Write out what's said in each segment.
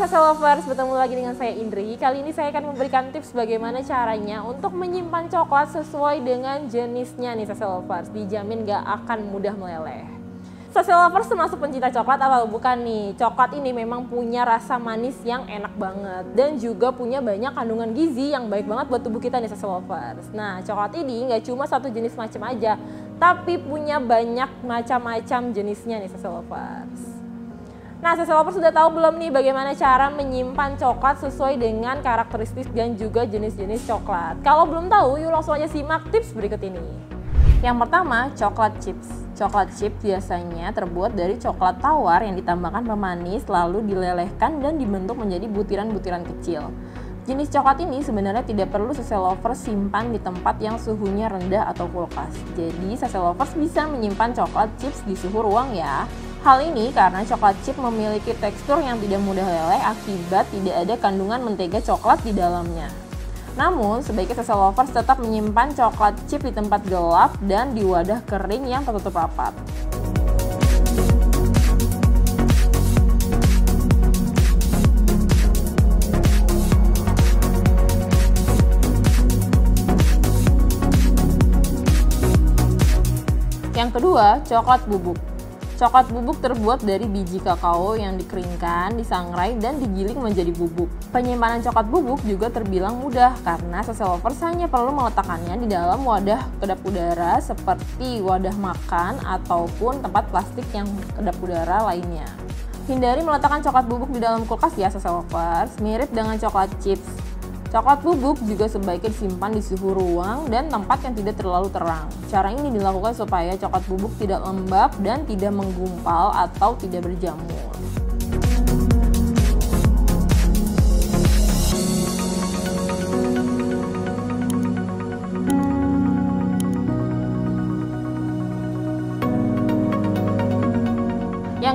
Sasa Lovers, bertemu lagi dengan saya Indri. Kali ini saya akan memberikan tips bagaimana caranya untuk menyimpan coklat sesuai dengan jenisnya nih Sasa Lovers. Dijamin gak akan mudah meleleh. Sasa Lovers termasuk pencinta coklat atau bukan nih? Coklat ini memang punya rasa manis yang enak banget dan juga punya banyak kandungan gizi yang baik banget buat tubuh kita nih Sasa Lovers. Nah, coklat ini nggak cuma satu jenis macam aja, tapi punya banyak macam-macam jenisnya nih Sasa Lovers. Nah, Lovers sudah tahu belum nih bagaimana cara menyimpan coklat sesuai dengan karakteristik dan juga jenis-jenis coklat? Kalau belum tahu, yuk langsung aja simak tips berikut ini. Yang pertama, coklat chips. Coklat chips biasanya terbuat dari coklat tawar yang ditambahkan pemanis lalu dilelehkan dan dibentuk menjadi butiran-butiran kecil. Jenis coklat ini sebenarnya tidak perlu lovers simpan di tempat yang suhunya rendah atau kulkas. Jadi lovers bisa menyimpan coklat chips di suhu ruang ya. Hal ini karena coklat chip memiliki tekstur yang tidak mudah leleh akibat tidak ada kandungan mentega coklat di dalamnya. Namun, sebaiknya sasa lovers tetap menyimpan coklat chip di tempat gelap dan di wadah kering yang tertutup rapat. Yang kedua, coklat bubuk. Coklat bubuk terbuat dari biji kakao yang dikeringkan, disangrai, dan digiling menjadi bubuk. Penyimpanan coklat bubuk juga terbilang mudah karena seselovers hanya perlu meletakkannya di dalam wadah kedap udara seperti wadah makan ataupun tempat plastik yang kedap udara lainnya. Hindari meletakkan coklat bubuk di dalam kulkas ya seselovers, mirip dengan coklat chips. Coklat bubuk juga sebaiknya disimpan di suhu ruang dan tempat yang tidak terlalu terang. Cara ini dilakukan supaya coklat bubuk tidak lembab dan tidak menggumpal atau tidak berjamur.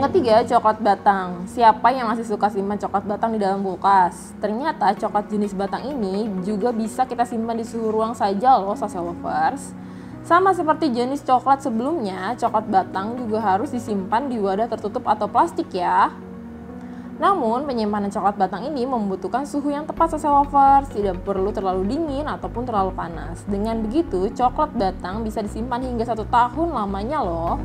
Ketiga, coklat batang. Siapa yang masih suka simpan coklat batang di dalam kulkas? Ternyata coklat jenis batang ini juga bisa kita simpan di suhu ruang saja loh, sasa lovers. Sama seperti jenis coklat sebelumnya, coklat batang juga harus disimpan di wadah tertutup atau plastik ya. Namun, penyimpanan coklat batang ini membutuhkan suhu yang tepat sasa lovers, tidak perlu terlalu dingin ataupun terlalu panas. Dengan begitu, coklat batang bisa disimpan hingga satu tahun lamanya loh.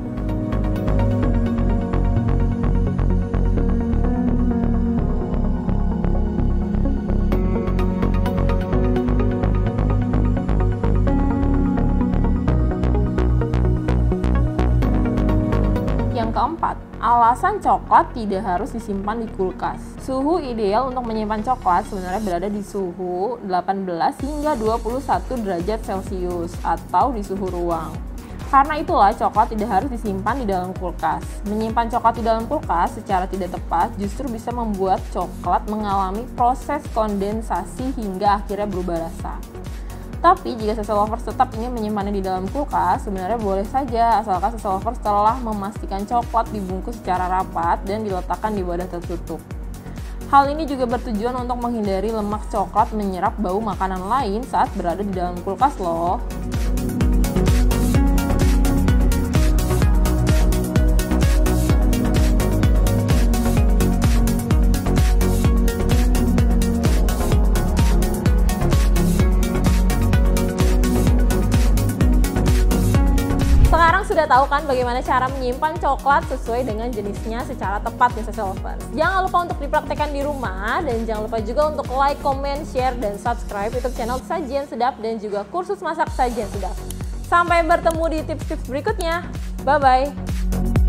Alasan coklat tidak harus disimpan di kulkas. Suhu ideal untuk menyimpan coklat sebenarnya berada di suhu 18 hingga 21 derajat Celcius atau di suhu ruang. Karena itulah coklat tidak harus disimpan di dalam kulkas. Menyimpan coklat di dalam kulkas secara tidak tepat justru bisa membuat coklat mengalami proses kondensasi hingga akhirnya berubah rasa. Tapi jika sisa lovers tetap ingin menyimpannya di dalam kulkas, sebenarnya boleh saja asalkan sisa lovers telah memastikan coklat dibungkus secara rapat dan diletakkan di wadah tertutup. Hal ini juga bertujuan untuk menghindari lemak coklat menyerap bau makanan lain saat berada di dalam kulkas loh. Sudah tahu kan bagaimana cara menyimpan coklat sesuai dengan jenisnya secara tepat nih social lovers. Jangan lupa untuk dipraktekkan di rumah dan jangan lupa juga untuk like, comment, share, dan subscribe YouTube channel Sajian Sedap dan juga kursus masak Sajian Sedap. Sampai bertemu di tips-tips berikutnya. Bye-bye.